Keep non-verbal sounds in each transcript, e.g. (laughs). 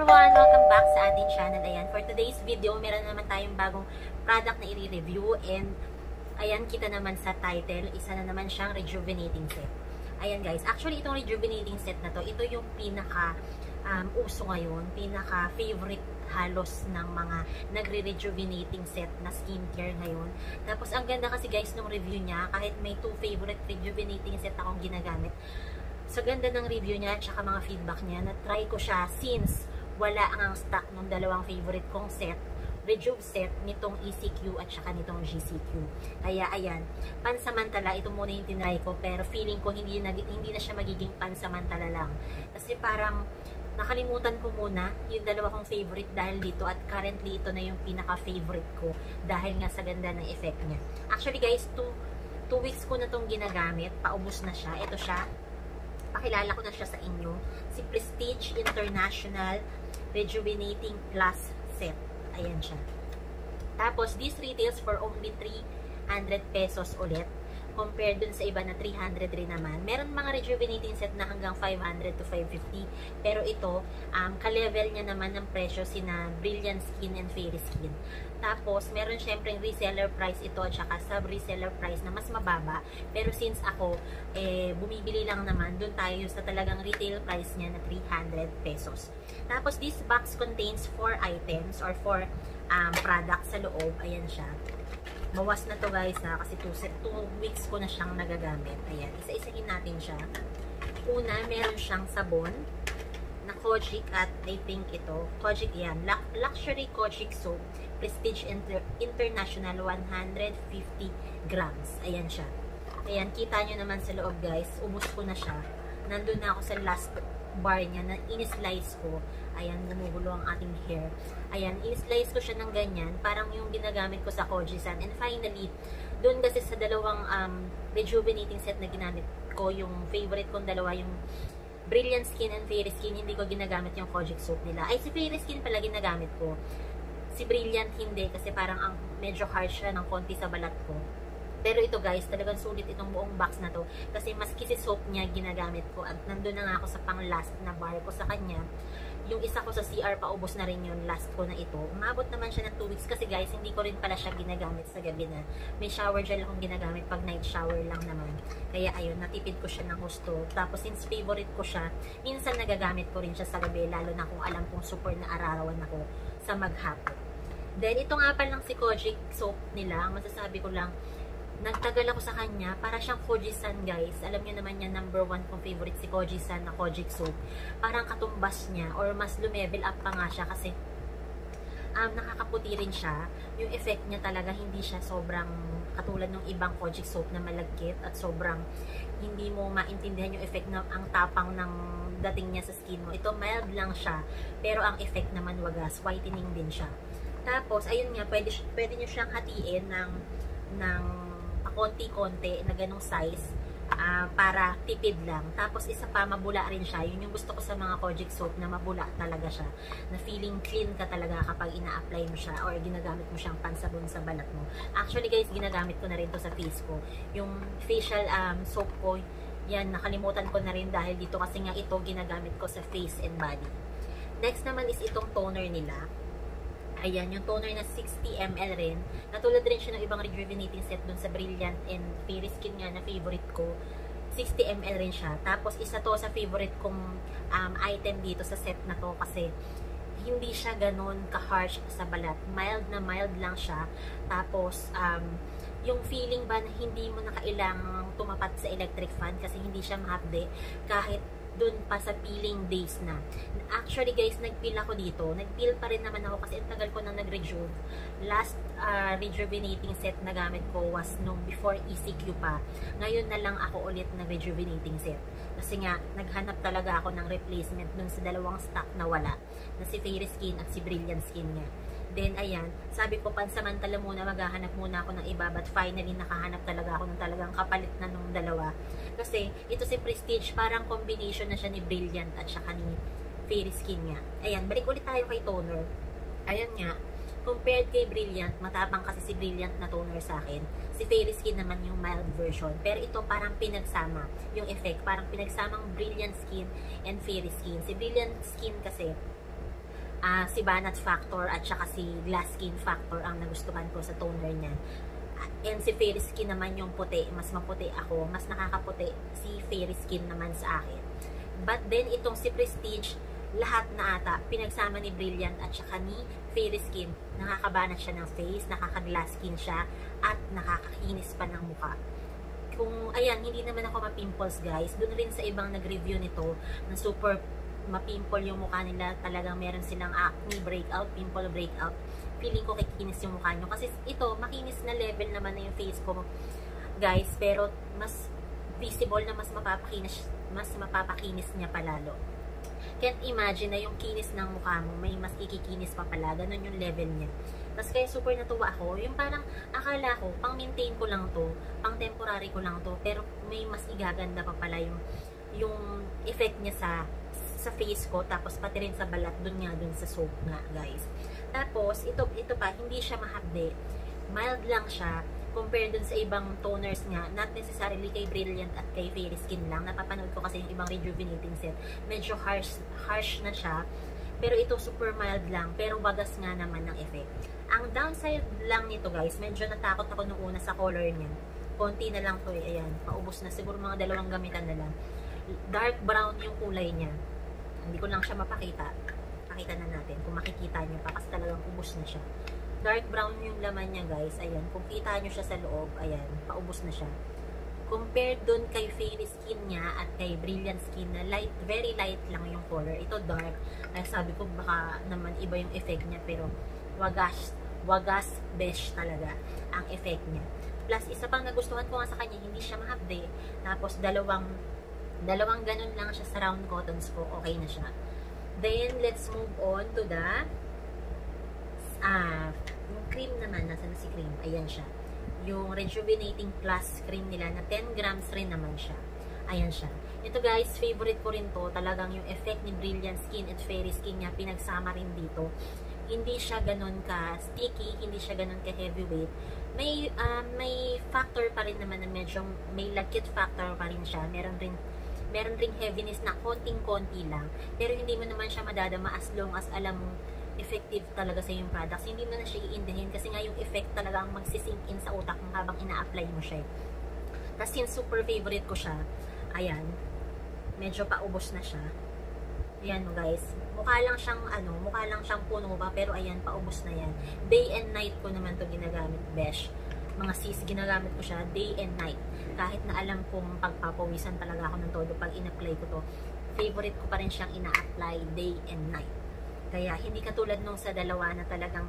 everyone! Welcome back sa ating channel. Ayan, for today's video, meron naman tayong bagong product na i-review and ayan, kita naman sa title, isa na naman siyang rejuvenating set. Ayan guys, actually itong rejuvenating set na to, ito yung pinaka um, uso ngayon, pinaka favorite halos ng mga nagre-rejuvenating set na skincare ngayon. Tapos ang ganda kasi guys nung review niya, kahit may two favorite rejuvenating set akong ginagamit, sa ganda ng review niya at saka mga feedback niya, na-try ko siya since wala ang stock ng dalawang favorite kong set, Rejuve set nitong ECQ at saka nitong GCQ. Kaya ayan, pansamantala, ito muna yung tinry ko pero feeling ko hindi na, hindi na siya magiging pansamantala lang. Kasi parang nakalimutan ko muna yung dalawa kong favorite dahil dito at currently ito na yung pinaka-favorite ko dahil nga sa ganda ng effect niya. Actually guys, 2 2 weeks ko na tong ginagamit, paubos na siya. Ito siya, pakilala ko na siya sa inyo. Si Prestige International Rejuvenating Plus Set. Ayan siya. Tapos, this retails for only 300 pesos ulit compared dun sa iba na 300 rin naman. Meron mga rejuvenating set na hanggang 500 to 550. Pero ito, um, ka-level niya naman ng presyo sina Brilliant Skin and Fairy Skin. Tapos, meron syempre reseller price ito at saka sub-reseller price na mas mababa. Pero since ako, eh, bumibili lang naman, dun tayo sa talagang retail price niya na 300 pesos. Tapos, this box contains 4 items or 4 um, products sa loob. Ayan siya. Bawas na to guys ha, kasi 2 weeks ko na siyang nagagamit. Ayan, isa-isahin natin siya. Una, meron siyang sabon na Kojic at I think ito, Kojic yan, Luxury Kojic Soap, Prestige Inter International 150 grams. Ayan siya. Ayan, kita nyo naman sa loob guys, ubos ko na siya. Nandun na ako sa last bar niya na in-slice ko. Ayan, gumugulo ang ating hair. Ayan, in-slice ko siya ng ganyan. Parang yung ginagamit ko sa Kojisan. And finally, doon kasi sa dalawang um, rejuvenating set na ginamit ko, yung favorite kong dalawa, yung Brilliant Skin and Fairy Skin, hindi ko ginagamit yung Kojic soap nila. Ay, si Fairy Skin pala ginagamit ko. Si Brilliant hindi kasi parang ang medyo harsh siya ng konti sa balat ko. Pero ito guys, talagang sulit itong buong box na to. Kasi maski si soap niya ginagamit ko. At nandun na nga ako sa pang last na bar ko sa kanya. Yung isa ko sa CR, paubos na rin yun. Last ko na ito. Umabot naman siya ng 2 weeks. Kasi guys, hindi ko rin pala siya ginagamit sa gabi na. May shower gel akong ginagamit pag night shower lang naman. Kaya ayun, natipid ko siya ng gusto. Tapos since favorite ko siya, minsan nagagamit ko rin siya sa gabi. Lalo na kung alam kong super na arawan ako sa maghapon. Then, ito nga pa lang si Kojic soap nila. Masasabi ko lang, nagtagal ako sa kanya, para siyang Koji-san guys. Alam niyo naman niya, number one kong favorite si Koji-san na Kojic soap. Parang katumbas niya, or mas lumevel up pa nga siya kasi um, nakakaputi rin siya. Yung effect niya talaga, hindi siya sobrang katulad ng ibang Kojic soap na malagkit at sobrang hindi mo maintindihan yung effect ng ang tapang ng dating niya sa skin mo. Ito mild lang siya, pero ang effect naman wagas, whitening din siya. Tapos, ayun nga, pwede, pwede nyo siyang hatiin ng, ng konti-konti na ganong size uh, para tipid lang. Tapos isa pa, mabula rin siya. Yun yung gusto ko sa mga Kojic soap na mabula talaga siya. Na feeling clean ka talaga kapag ina-apply mo siya or ginagamit mo siyang pansabon sa balat mo. Actually guys, ginagamit ko na rin to sa face ko. Yung facial um, soap ko, yan, nakalimutan ko na rin dahil dito kasi nga ito ginagamit ko sa face and body. Next naman is itong toner nila. Ayan, yung toner na 60 ml rin. Natulad rin siya ng ibang rejuvenating set dun sa Brilliant and Fairy Skin nga na favorite ko. 60 ml rin siya. Tapos, isa to sa favorite kong um, item dito sa set na to kasi hindi siya ganun ka-harsh sa balat. Mild na mild lang siya. Tapos, um, yung feeling ba na hindi mo na kailangang tumapat sa electric fan kasi hindi siya mahapde kahit dun pa sa peeling days na. Actually guys, nag-peel ako dito. Nag-peel pa rin naman ako kasi ang tagal ko nang nag-rejuve. Last uh, rejuvenating set na gamit ko was nung before ECQ pa. Ngayon na lang ako ulit nag-rejuvenating set. Kasi nga, naghanap talaga ako ng replacement dun sa dalawang stock na wala. Na si Fairy Skin at si Brilliant Skin nga. Then, ayan, sabi ko, pansamantala muna, maghahanap muna ako ng iba. But finally, nakahanap talaga ako ng talagang kapalit na nung dalawa. Kasi, ito si Prestige, parang combination na siya ni Brilliant at saka ni Fairy Skin niya. Ayan, balik ulit tayo kay toner. Ayan nga, compared kay Brilliant, matapang kasi si Brilliant na toner sa akin. Si Fairy Skin naman yung mild version. Pero ito parang pinagsama yung effect. Parang pinagsamang Brilliant Skin and Fairy Skin. Si Brilliant Skin kasi, uh, si Banat Factor at saka si Glass Skin Factor ang nagustuhan ko sa toner niya. And si Fairy Skin naman yung puti. Mas maputi ako. Mas nakakaputi si Fairy Skin naman sa akin. But then, itong si Prestige, lahat na ata, pinagsama ni Brilliant at saka ni Fairy Skin. Nakakabanat siya ng face, nakaka-glass skin siya, at nakakakinis pa ng mukha. Kung, ayan, hindi naman ako ma-pimples guys, dun rin sa ibang nag-review nito, na super mapimple yung mukha nila, talagang meron silang acne breakout, pimple breakout, feeling ko kikinis yung mukha nyo. Kasi ito, makinis na level naman na yung face ko, guys, pero mas visible na mas mapapakinis, mas mapapakinis niya palalo. Can't imagine na yung kinis ng mukha mo, may mas ikikinis pa pala, ganun yung level niya. Tapos kaya super natuwa ako, yung parang akala ko, pang maintain ko lang to, pang temporary ko lang to, pero may mas igaganda pa pala yung yung effect niya sa sa face ko, tapos pati rin sa balat, dun nga, dun sa soap nga, guys. Tapos, ito, ito pa, hindi siya mahapde. Mild lang siya, compared dun sa ibang toners nga, not necessarily kay Brilliant at kay Fairy Skin lang. Napapanood ko kasi yung ibang rejuvenating set. Medyo harsh, harsh na siya. Pero ito super mild lang, pero bagas nga naman ng effect. Ang downside lang nito guys, medyo natakot ako nung una sa color niya. Konti na lang to eh, ayan, paubos na. Siguro mga dalawang gamitan na lang. Dark brown yung kulay niya. Hindi ko lang siya mapakita. Pakita na natin kung makikita niyo pa kasi talagang ubos na siya. Dark brown yung laman niya guys. Ayan, kung kita niyo siya sa loob, ayan, paubos na siya. Compared dun kay fairy skin niya at kay brilliant skin na light, very light lang yung color. Ito dark. Ay sabi ko baka naman iba yung effect niya pero wagas, wagas beige talaga ang effect niya. Plus, isa pang nagustuhan ko nga sa kanya, hindi siya mahapde. Tapos, dalawang Dalawang ganun lang siya sa round cottons ko. Okay na siya. Then, let's move on to the ah, yung cream naman. Nasa na si cream? Ayan siya. Yung Rejuvenating Plus cream nila na 10 grams rin naman siya. Ayan siya. Ito guys, favorite ko rin to. Talagang yung effect ni Brilliant Skin at Fairy Skin niya, pinagsama rin dito. Hindi siya ganun ka sticky, hindi siya ganun ka heavyweight. May, uh, may factor pa rin naman na medyo, may lagkit factor pa rin siya. Meron rin meron ring heaviness na konting-konti lang. Pero hindi mo naman siya madadama as long as alam mo effective talaga sa yung products. Hindi mo na siya iindahin kasi nga yung effect talaga ang magsisink in sa utak mo habang ina-apply mo siya. Tapos since super favorite ko siya, ayan, medyo paubos na siya. Ayan mo guys, mukha lang siyang ano, mukha lang siyang puno ba, pero ayan, paubos na yan. Day and night ko naman to ginagamit, besh mga sis, ginagamit ko siya day and night. Kahit na alam kong pagpapawisan talaga ako ng todo pag in-apply ko to, favorite ko pa rin siyang ina-apply day and night. Kaya hindi katulad nung sa dalawa na talagang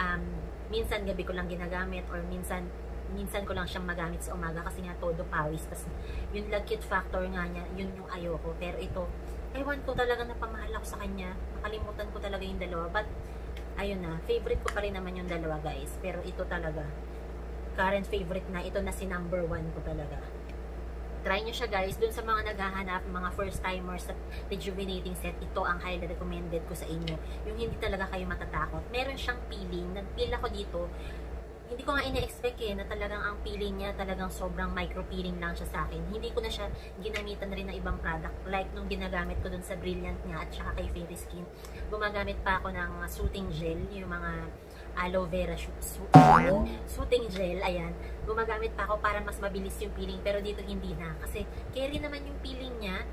um, minsan gabi ko lang ginagamit or minsan minsan ko lang siyang magamit sa umaga kasi nga todo pawis. Tapos yung lagkit factor nga niya, yun yung ayoko. Pero ito, ewan ko talaga na pamahal ako sa kanya. Nakalimutan ko talaga yung dalawa. But, ayun na, favorite ko pa rin naman yung dalawa guys. Pero ito talaga, current favorite na. Ito na si number one ko talaga. Try nyo siya guys. Dun sa mga naghahanap, mga first timers sa rejuvenating set, ito ang highly recommended ko sa inyo. Yung hindi talaga kayo matatakot. Meron siyang peeling. Nag-peel ako dito hindi ko nga ina-expect eh, na talagang ang peeling niya talagang sobrang micro peeling lang siya sa akin. Hindi ko na siya ginamitan rin ng ibang product. Like nung ginagamit ko dun sa Brilliant niya at saka kay Fairy Skin. Gumagamit pa ako ng soothing gel, yung mga aloe vera soothing gel, ayan. Gumagamit pa ako para mas mabilis yung peeling, pero dito hindi na. Kasi carry naman yung peeling niya,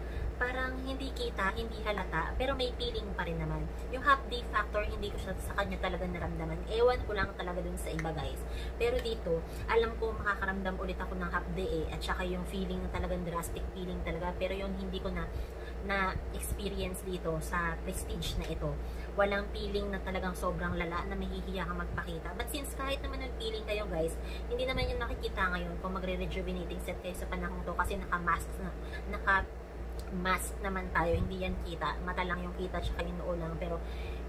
parang hindi kita, hindi halata, pero may peeling pa rin naman. Yung half day factor, hindi ko siya sa kanya talaga naramdaman. Ewan ko lang talaga dun sa iba guys. Pero dito, alam ko makakaramdam ulit ako ng half day eh, at saka yung feeling na talagang drastic feeling talaga, pero yung hindi ko na na experience dito sa prestige na ito. Walang feeling na talagang sobrang lala na mahihiya ka magpakita. But since kahit naman ng feeling kayo guys, hindi naman yung nakikita ngayon kung magre-rejuvenating set kayo sa panahon to kasi naka-mask na, naka mask naman tayo, hindi yan kita. Mata lang yung kita tsaka yung noo lang. Pero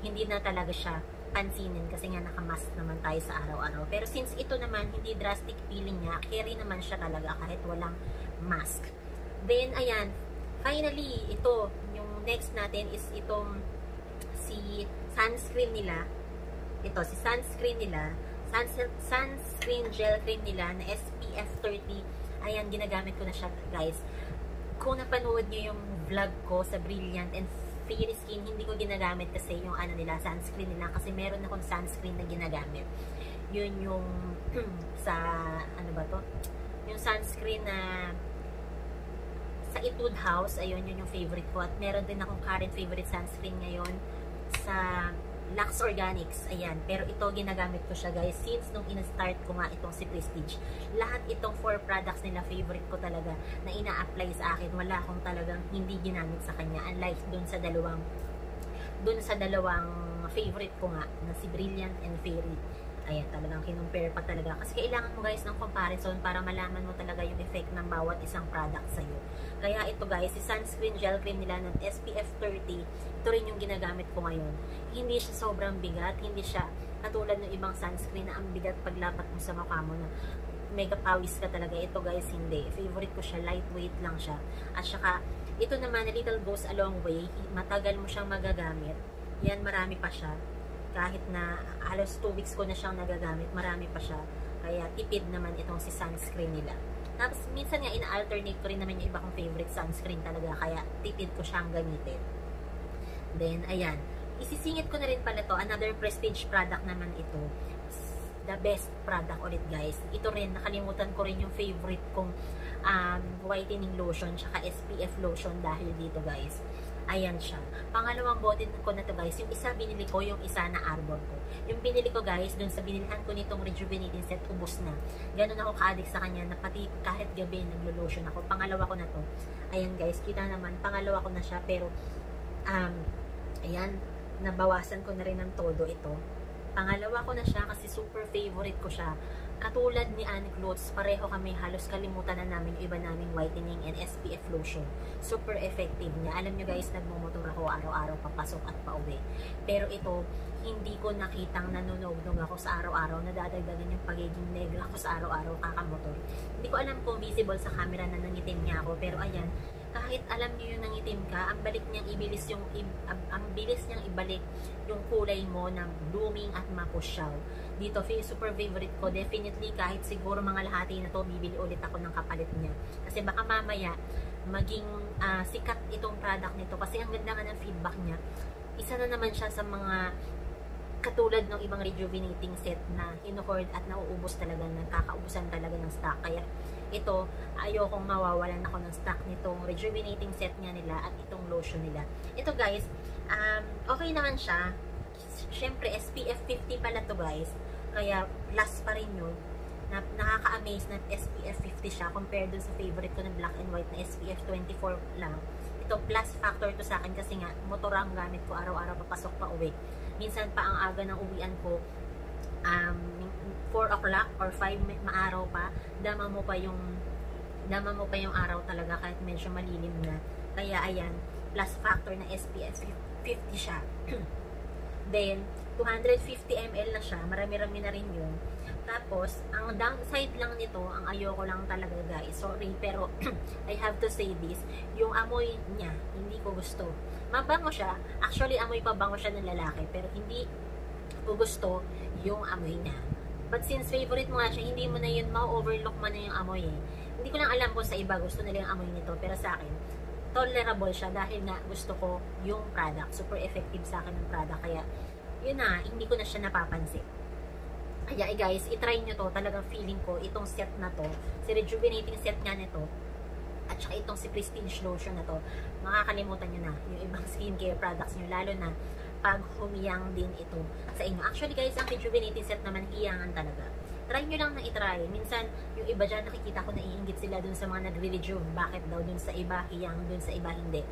hindi na talaga siya pansinin kasi nga naka-mask naman tayo sa araw-araw. Pero since ito naman, hindi drastic feeling niya, carry naman siya talaga kahit walang mask. Then, ayan, Finally, ito, yung next natin is itong si sunscreen nila. Ito, si sunscreen nila. Suns sunscreen gel cream nila na SPF 30. Ayan, ginagamit ko na siya, guys. Kung napanood nyo yung vlog ko sa Brilliant and fair skin, hindi ko ginagamit kasi yung ano nila, sunscreen nila. Kasi meron akong sunscreen na ginagamit. Yun yung (clears throat) sa, ano ba to? Yung sunscreen na sa Etude House, ayun, yun yung favorite ko. At meron din akong current favorite sunscreen ngayon sa Lux Organics. Ayan. Pero ito, ginagamit ko siya guys. Since nung in-start ko nga itong si Prestige. Lahat itong four products nila, favorite ko talaga na ina-apply sa akin. Wala akong talagang hindi ginamit sa kanya. Unlike dun sa dalawang dun sa dalawang favorite ko nga na si Brilliant and Fairy. Ayan, talagang kinumpare pa talaga. Kasi kailangan mo guys ng comparison para malaman mo talaga yung effect ng bawat isang product sa'yo. Kaya ito guys, si sunscreen gel cream nila ng SPF 30, ito rin yung ginagamit ko ngayon. Hindi siya sobrang bigat, hindi siya katulad ng ibang sunscreen na ang bigat paglapat mo sa mukha mo na mega pawis ka talaga. Ito guys, hindi. Favorite ko siya, lightweight lang siya. At saka, ito naman, a little goes a long way. Matagal mo siyang magagamit. Yan, marami pa siya kahit na halos 2 weeks ko na siyang nagagamit, marami pa siya. Kaya tipid naman itong si sunscreen nila. Tapos minsan nga ina-alternate ko rin naman yung iba kong favorite sunscreen talaga. Kaya tipid ko siyang gamitin. Then, ayan. Isisingit ko na rin pala to. Another prestige product naman ito. The best product ulit guys. Ito rin, nakalimutan ko rin yung favorite kong um, whitening lotion tsaka SPF lotion dahil dito guys Ayan siya. Pangalawang bote ko na to guys. Yung isa binili ko, yung isa na arbor ko. Yung binili ko guys, dun sa binilihan ko nitong rejuvenating set, ubos na. Ganun ako ka-addict sa kanya na pati kahit gabi naglo-lotion ako. Pangalawa ko na to. Ayan guys, kita naman, pangalawa ko na siya. Pero, um, ayan, nabawasan ko na rin ng todo ito. Pangalawa ko na siya kasi super favorite ko siya Katulad ni Annie Clothes, pareho kami halos kalimutan na namin yung iba naming whitening and SPF lotion. Super effective niya. Alam nyo guys, nagmumotor ako araw-araw papasok at pauwi. Pero ito, hindi ko nakitang nanunognog ako sa araw-araw, nadadagdagan yung pagiging negra ko sa araw-araw kakamotor. Hindi ko alam kung visible sa camera na nangitim niya ako, pero ayan, kahit alam niyo yung nangitim ka, ang balik niyang ibilis yung ang bilis niyang ibalik yung kulay mo ng blooming at mapusyaw. Dito, super favorite ko. Definitely, kahit siguro mga lahati na to, bibili ulit ako ng kapalit niya. Kasi baka mamaya, maging uh, sikat itong product nito. Kasi ang ganda nga ng feedback niya. Isa na naman siya sa mga katulad ng ibang rejuvenating set na inocord at nauubos talaga, nagkakaubusan talaga ng stock. Kaya ito, ayokong mawawalan ako ng stock nitong rejuvenating set nga nila at itong lotion nila. Ito guys, um, okay naman siya. Siyempre, SPF 50 pala to guys. Kaya plus pa rin yun. Na, nakaka-amaze na SPF 50 siya compared dun sa favorite ko ng black and white na SPF 24 lang. Ito plus factor to sa akin kasi nga motor ang gamit ko araw-araw papasok pa uwi minsan pa ang aga ng uwian ko um, 4 o'clock or 5 maaraw pa dama mo pa yung dama mo pa yung araw talaga kahit medyo malilim na kaya ayan plus factor na SPF 50 siya (clears throat) then 250 ml na siya marami-rami na rin yun tapos, ang downside lang nito, ang ayoko lang talaga guys, sorry, pero (clears throat) I have to say this, yung amoy niya, hindi ko gusto. Mabango siya, actually amoy pa bango siya ng lalaki, pero hindi ko gusto yung amoy niya. But since favorite mo nga siya, hindi mo na yun, ma-overlook mo na yung amoy eh. Hindi ko lang alam kung sa iba gusto nila yung amoy nito, pero sa akin, tolerable siya dahil nga gusto ko yung product. Super effective sa akin yung product. Kaya, yun na, hindi ko na siya napapansin. Kaya eh guys, itry nyo to. Talagang feeling ko, itong set na to, si rejuvenating set nga nito, at saka itong si Prestige Lotion na to, makakalimutan nyo na yung ibang (laughs) skincare products nyo, lalo na pag humiyang din ito sa inyo. Actually guys, ang rejuvenating set naman, hiyangan talaga try nyo lang na itry. Minsan, yung iba dyan, nakikita ko naiingit sila dun sa mga nagre-rejuve. Bakit daw dun sa iba, hiyang dun sa iba, hindi.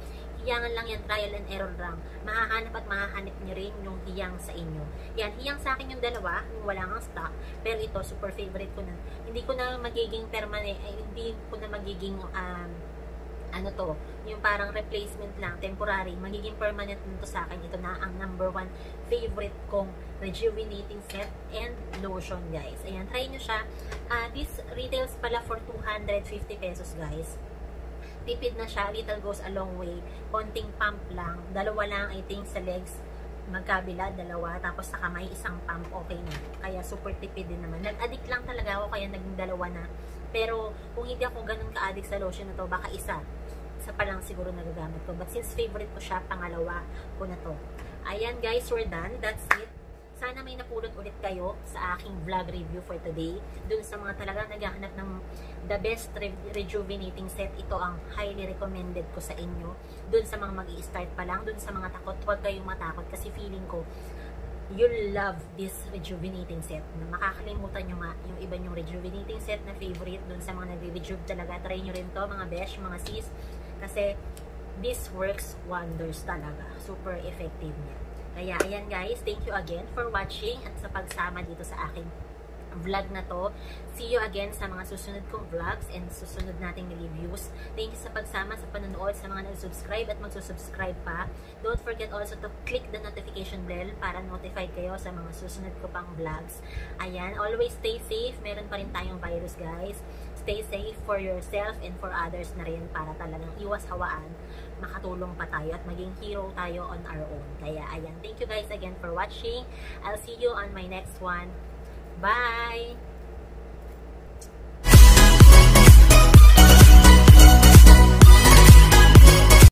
Hiyangan lang yan, trial and error lang. Mahahanap at mahahanap nyo rin yung hiyang sa inyo. Yan, hiyang sa akin yung dalawa, yung wala nga stock. Pero ito, super favorite ko na. Hindi ko na magiging permanent, eh, hindi ko na magiging um, ano to, yung parang replacement lang, temporary, magiging permanent nito sa akin. Ito na ang number one favorite kong rejuvenating set and lotion, guys. Ayan, try nyo siya. Uh, this retails pala for 250 pesos, guys. Tipid na siya, little goes a long way. Konting pump lang. Dalawa lang, I think, sa legs magkabila, dalawa, tapos sa kamay, isang pump, okay na. Kaya super tipid din naman. Nag-addict lang talaga ako, kaya naging dalawa na. Pero, kung hindi ako ganun ka-addict sa lotion na to, baka isa isa pa lang siguro nagagamit ko. But since favorite ko siya, pangalawa ko na to. Ayan guys, we're done. That's it. Sana may napulot ulit kayo sa aking vlog review for today. Dun sa mga talagang naghahanap ng the best re rejuvenating set, ito ang highly recommended ko sa inyo. Dun sa mga mag start pa lang, dun sa mga takot, huwag kayong matakot kasi feeling ko you'll love this rejuvenating set. Makakalimutan nyo nga yung iba yung rejuvenating set na favorite dun sa mga nagre-rejuve talaga. Try nyo rin to mga besh, mga sis. Kasi this works wonders talaga. Super effective niya. Kaya ayan guys, thank you again for watching at sa pagsama dito sa aking vlog na to. See you again sa mga susunod kong vlogs and susunod nating reviews. Thank you sa pagsama, sa panonood, sa mga nag-subscribe at magsusubscribe pa. Don't forget also to click the notification bell para notified kayo sa mga susunod ko pang vlogs. Ayan, always stay safe. Meron pa rin tayong virus guys. Stay safe for yourself and for others na rin para talagang iwas hawaan makatulong pa tayo at maging hero tayo on our own. Kaya ayan, thank you guys again for watching. I'll see you on my next one. Bye!